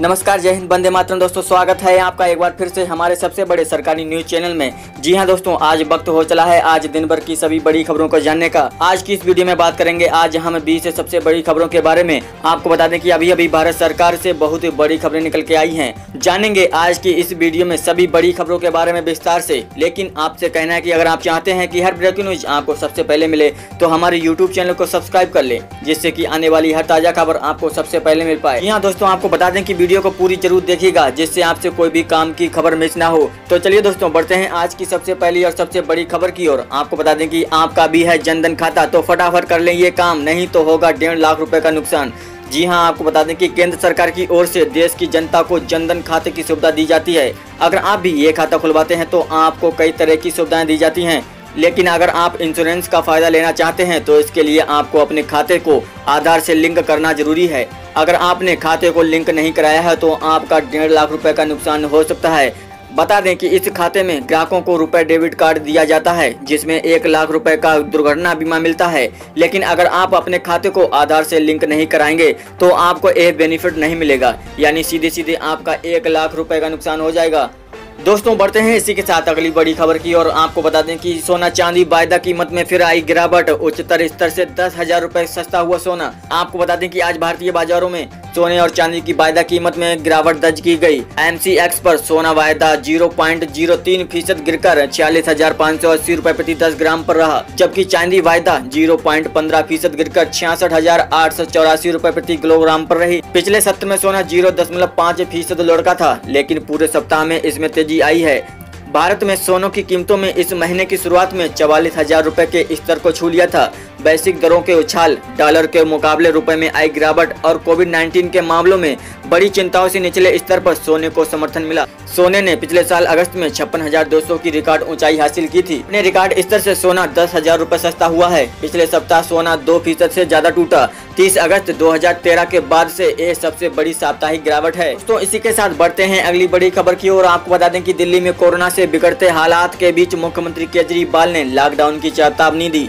नमस्कार, जय हिंद। बंदे मातरम। दोस्तों, स्वागत है आपका एक बार फिर से हमारे सबसे बड़े सरकारी न्यूज़ चैनल में। जी हाँ दोस्तों, आज वक्त हो चला है आज दिन भर की सभी बड़ी खबरों को जानने का। आज की इस वीडियो में बात करेंगे आज हम बीस से सबसे बड़ी खबरों के बारे में। आपको बता दें कि अभी अभी भारत सरकार से बहुत बड़ी खबरें निकल के आई है। जानेंगे आज की इस वीडियो में सभी बड़ी खबरों के बारे में विस्तार से। लेकिन आपसे कहना है की अगर आप चाहते हैं की हर ब्रेकिंग न्यूज़ आपको सबसे पहले मिले तो हमारे यूट्यूब चैनल को सब्सक्राइब कर ले, जिससे की आने वाली हर ताज़ा खबर आपको सबसे पहले मिल पाए। यहाँ दोस्तों, आपको बता दें की वीडियो को पूरी ज़रूर देखिएगा, जिससे आपसे कोई भी काम की खबर मिस ना हो। तो चलिए दोस्तों, बढ़ते हैं आज की सबसे पहली और सबसे बड़ी खबर की ओर। आपको बता दें कि आपका भी है जनधन खाता तो फटाफट कर लें ये काम, नहीं तो होगा डेढ़ लाख रुपए का नुकसान। जी हाँ, आपको बता दें कि केंद्र सरकार की ओर से देश की जनता को जनधन खाते की सुविधा दी जाती है। अगर आप भी ये खाता खुलवाते हैं तो आपको कई तरह की सुविधाएँ दी जाती हैं। लेकिन अगर आप इंश्योरेंस का फ़ायदा लेना चाहते हैं तो इसके लिए आपको अपने खाते को आधार से लिंक करना ज़रूरी है। अगर आपने खाते को लिंक नहीं कराया है तो आपका डेढ़ लाख रुपए का नुकसान हो सकता है। बता दें कि इस खाते में ग्राहकों को रुपए डेबिट कार्ड दिया जाता है, जिसमें एक लाख रुपए का दुर्घटना बीमा मिलता है। लेकिन अगर आप अपने खाते को आधार से लिंक नहीं कराएँगे तो आपको यह बेनिफिट नहीं मिलेगा। यानी सीधे सीधे आपका एक लाख रुपए का नुकसान हो जाएगा। दोस्तों, बढ़ते हैं इसी के साथ अगली बड़ी खबर की और आपको बता दें कि सोना चांदी वायदा कीमत में फिर आई गिरावट। उच्चतर स्तर से दस हज़ार रूपए सस्ता हुआ सोना। आपको बता दें कि आज भारतीय बाजारों में सोने और चांदी की वायदा कीमत में गिरावट दर्ज की गई। एमसीएक्स पर सोना वायदा 0.03 फ़ीसद गिरकर छियालीस हज़ार पाँच सौ अस्सी रूपए प्रति दस ग्राम पर रहा, जबकि चांदी वायदा 0.15 फ़ीसद गिरकर छियासठ हज़ार आठ सौ चौरासी रूपए प्रति किलोग्राम पर रही। पिछले सत्र में सोना ज़ीरो दशमलव पाँच फ़ीसद लड़का था, लेकिन पूरे सप्ताह में इसमें तेज़ी आई है। भारत में सोनों की कीमतों में इस महीने की शुरुआत में चवालीस हज़ार रूपए के स्तर को छू लिया था। वैश्विक दरों के उछाल, डॉलर के मुकाबले रुपए में आई गिरावट और कोविड 19 के मामलों में बड़ी चिंताओं से निचले स्तर पर सोने को समर्थन मिला। सोने ने पिछले साल अगस्त में छप्पन हज़ार दो सौ की रिकॉर्ड ऊंचाई हासिल की थी। अपने रिकॉर्ड स्तर से सोना दस हज़ार रूपए सस्ता हुआ है। पिछले सप्ताह सोना दो फ़ीसद ऐसी ज़्यादा टूटा। तीस अगस्त 2013 के बाद से ये सबसे बड़ी साप्ताहिक गिरावट है। तो इसी के साथ बढ़ते हैं अगली बड़ी खबर की ओर। आपको बता दें कि दिल्ली में कोरोना से बिगड़ते हालात के बीच मुख्यमंत्री केजरीवाल ने लॉकडाउन की चेतावनी दी।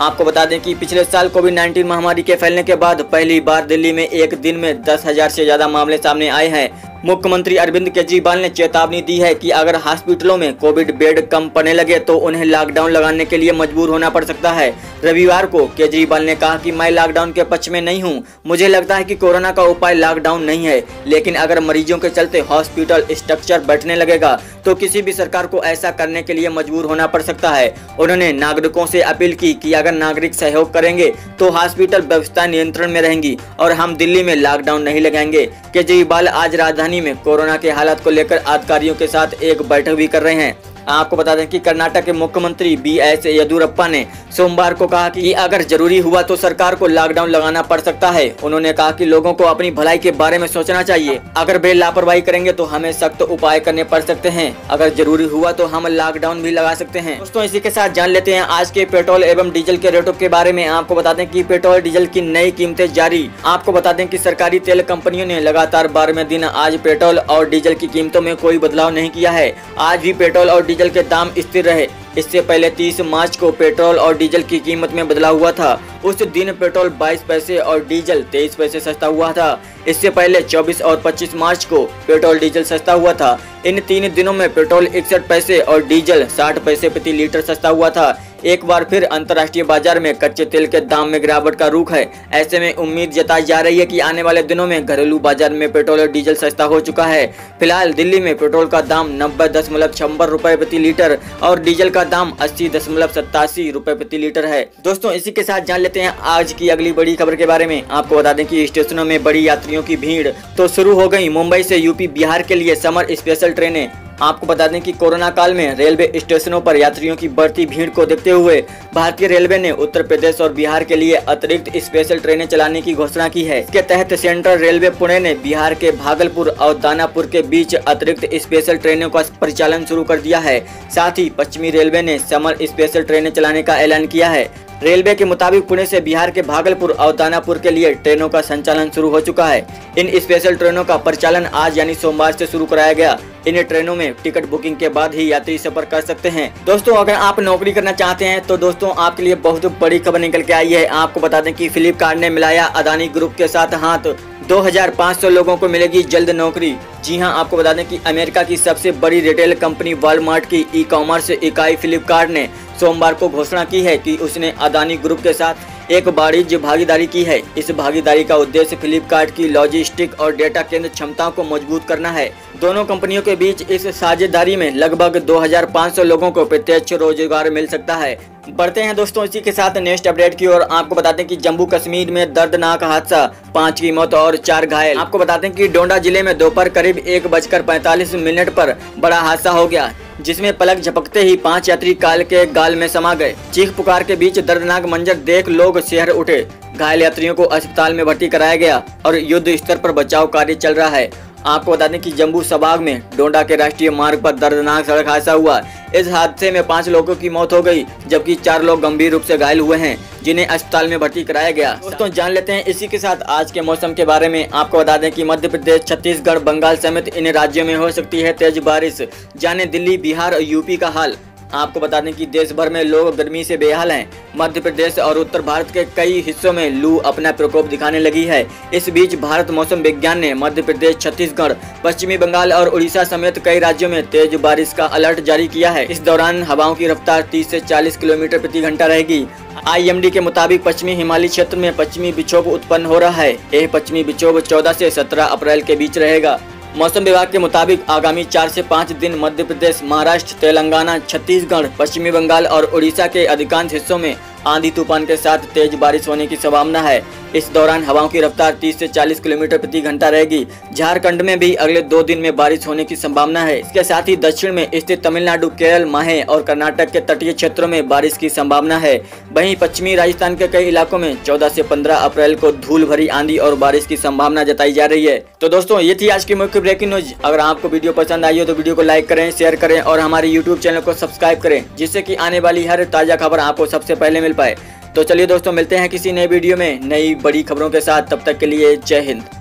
आपको बता दें कि पिछले साल कोविड 19 महामारी के फैलने के बाद पहली बार दिल्ली में एक दिन में दस हज़ार से ज़्यादा मामले सामने आए हैं। मुख्यमंत्री अरविंद केजरीवाल ने चेतावनी दी है कि अगर हॉस्पिटलों में कोविड बेड कम पड़ने लगे तो उन्हें लॉकडाउन लगाने के लिए मजबूर होना पड़ सकता है। रविवार को केजरीवाल ने कहा कि मैं लॉकडाउन के पक्ष में नहीं हूँ। मुझे लगता है कि कोरोना का उपाय लॉकडाउन नहीं है, लेकिन अगर मरीजों के चलते हॉस्पिटल स्ट्रक्चर बैठने लगेगा तो किसी भी सरकार को ऐसा करने के लिए मजबूर होना पड़ सकता है। उन्होंने नागरिकों से अपील की कि अगर नागरिक सहयोग करेंगे तो हॉस्पिटल व्यवस्था नियंत्रण में रहेंगी और हम दिल्ली में लॉकडाउन नहीं लगाएँगे। केजरीवाल आज राजधानी में कोरोना के हालात को लेकर अधिकारियों के साथ एक बैठक भी कर रहे हैं। आपको बता दें कि कर्नाटक के मुख्यमंत्री बी एस येदुरप्पा ने सोमवार को कहा कि अगर ज़रूरी हुआ तो सरकार को लॉकडाउन लगाना पड़ सकता है। उन्होंने कहा कि लोगों को अपनी भलाई के बारे में सोचना चाहिए। अगर वे लापरवाही करेंगे तो हमें सख्त उपाय करने पड़ सकते हैं। अगर ज़रूरी हुआ तो हम लॉकडाउन भी लगा सकते हैं। दोस्तों, इसी के साथ जान लेते हैं आज के पेट्रोल एवं डीजल के रेटों के बारे में। आपको बता दें की पेट्रोल डीजल की नई कीमतें जारी। आपको बता दें की सरकारी तेल कंपनियों ने लगातार बारहवें दिन आज पेट्रोल और डीजल की कीमतों में कोई बदलाव नहीं किया है। आज भी पेट्रोल और डीजल के दाम स्थिर रहे। इससे पहले 30 मार्च को पेट्रोल और डीजल की कीमत में बदलाव हुआ था। उस दिन पेट्रोल 22 पैसे और डीजल 23 पैसे सस्ता हुआ था। इससे पहले 24 और 25 मार्च को पेट्रोल डीजल सस्ता हुआ था। इन तीन दिनों में पेट्रोल इकसठ पैसे और डीजल 60 पैसे प्रति लीटर सस्ता हुआ था। एक बार फिर अंतर्राष्ट्रीय बाज़ार में कच्चे तेल के दाम में गिरावट का रुख है। ऐसे में उम्मीद जताई जा रही है कि आने वाले दिनों में घरेलू बाज़ार में पेट्रोल और डीजल सस्ता हो चुका है। फ़िलहाल दिल्ली में पेट्रोल का दाम नब्बे दशमलव छप्पन रूपए प्रति लीटर और डीजल का दाम अस्सी दशमलव सत्तासी रूपए प्रति लीटर है। दोस्तों, इसी के साथ जान लेते हैं आज की अगली बड़ी खबर के बारे में। आपको बता दें की स्टेशनों में बड़ी यात्रियों की भीड़ तो शुरू हो गई मुंबई ऐसी यूपी बिहार के लिए समर स्पेशल ट्रेनें आपको बता दें कि कोरोना काल में रेलवे स्टेशनों पर यात्रियों की बढ़ती भीड़ को देखते हुए भारतीय रेलवे ने उत्तर प्रदेश और बिहार के लिए अतिरिक्त स्पेशल ट्रेनें चलाने की घोषणा की है। इसके तहत सेंट्रल रेलवे पुणे ने बिहार के भागलपुर और दानापुर के बीच अतिरिक्त स्पेशल ट्रेनों का परिचालन शुरू कर दिया है। साथ ही पश्चिमी रेलवे ने समर स्पेशल ट्रेनें चलाने का ऐलान किया है। रेलवे के मुताबिक पुणे से बिहार के भागलपुर और दानापुर के लिए ट्रेनों का संचालन शुरू हो चुका है। इन स्पेशल ट्रेनों का परिचालन आज यानी सोमवार से शुरू कराया गया। इन ट्रेनों में टिकट बुकिंग के बाद ही यात्री सफ़र कर सकते हैं। दोस्तों, अगर आप नौकरी करना चाहते हैं तो दोस्तों, आपके लिए बहुत बड़ी खबर निकल के आई है। आपको बता दें की फ्लिपकार्ट ने मिलाया अदानी ग्रुप के साथ हाथ। 2500 लोगों को मिलेगी जल्द नौकरी। जी हाँ, आपको बता दें कि अमेरिका की सबसे बड़ी रिटेल कंपनी वॉलमार्ट की ई कॉमर्स इकाई फ्लिपकार्ट ने सोमवार को घोषणा की है कि उसने अदानी ग्रुप के साथ एक वाणिज्य भागीदारी की है। इस भागीदारी का उद्देश्य फ्लिपकार्ट की लॉजिस्टिक और डेटा केंद्र क्षमताओं को मज़बूत करना है। दोनों कंपनियों के बीच इस साझेदारी में लगभग 2500 लोगों को प्रत्यक्ष रोज़गार मिल सकता है। बढ़ते हैं दोस्तों, इसी के साथ नेक्स्ट अपडेट की ओर। आपको बताते हैं कि जम्मू कश्मीर में दर्दनाक हादसा, पाँच की मौत और चार घायल। आपको बताते हैं कि डोंडा ज़िले में दोपहर करीब एक बजकर पैंतालीस मिनट पर बड़ा हादसा हो गया। जिसमें पलक झपकते ही पाँच यात्री काल के गाल में समा गए। चीख पुकार के बीच दर्दनाक मंजर देख लोग शहर उठे। घायल यात्रियों को अस्पताल में भर्ती कराया गया और युद्ध स्तर पर बचाव कार्य चल रहा है। आपको बता दें कि जम्बू सबाग में डोंडा के राष्ट्रीय मार्ग पर दर्दनाक सड़क हादसा हुआ। इस हादसे में पाँच लोगों की मौत हो गई, जबकि चार लोग गंभीर रूप से घायल हुए हैं, जिन्हें अस्पताल में भर्ती कराया गया। दोस्तों, जान लेते हैं इसी के साथ आज के मौसम के बारे में। आपको बता दें कि मध्य प्रदेश, छत्तीसगढ़, बंगाल समेत इन राज्यों में हो सकती है तेज बारिश। जाने दिल्ली, बिहार और यूपी का हाल। आपको बता दें कि देश भर में लोग गर्मी से बेहाल हैं। मध्य प्रदेश और उत्तर भारत के कई हिस्सों में लू अपना प्रकोप दिखाने लगी है। इस बीच भारत मौसम विज्ञान ने मध्य प्रदेश, छत्तीसगढ़, पश्चिमी बंगाल और उड़ीसा समेत कई राज्यों में तेज बारिश का अलर्ट जारी किया है। इस दौरान हवाओं की रफ्तार तीस ऐसी चालीस किलोमीटर प्रति घंटा रहेगी। आईएमडी के मुताबिक पश्चिमी हिमालय क्षेत्र में पश्चिमी विक्षोभ उत्पन्न हो रहा है। यह पश्चिमी विक्षोभ 14 से 17 अप्रैल के बीच रहेगा। मौसम विभाग के मुताबिक आगामी चार से पाँच दिन मध्य प्रदेश, महाराष्ट्र, तेलंगाना, छत्तीसगढ़, पश्चिमी बंगाल और उड़ीसा के अधिकांश हिस्सों में आंधी तूफ़ान के साथ तेज बारिश होने की संभावना है। इस दौरान हवाओं की रफ्तार 30 से 40 किलोमीटर प्रति घंटा रहेगी। झारखंड में भी अगले दो दिन में बारिश होने की संभावना है। इसके साथ ही दक्षिण में स्थित तमिलनाडु, केरल, माहे और कर्नाटक के तटीय क्षेत्रों में बारिश की संभावना है। वहीं पश्चिमी राजस्थान के कई इलाकों में 14 से 15 अप्रैल को धूल भरी आंधी और बारिश की संभावना जताई जा रही है। तो दोस्तों, ये थी आज की मुख्य ब्रेकिंग न्यूज़। अगर आपको वीडियो पसंद आई हो तो वीडियो को लाइक करें, शेयर करें और हमारे यूट्यूब चैनल को सब्सक्राइब करें, जिससे की आने वाली हर ताज़ा खबर आपको सबसे पहले मिल पाए। तो चलिए दोस्तों, मिलते हैं किसी नए वीडियो में नई बड़ी खबरों के साथ। तब तक के लिए जय हिंद।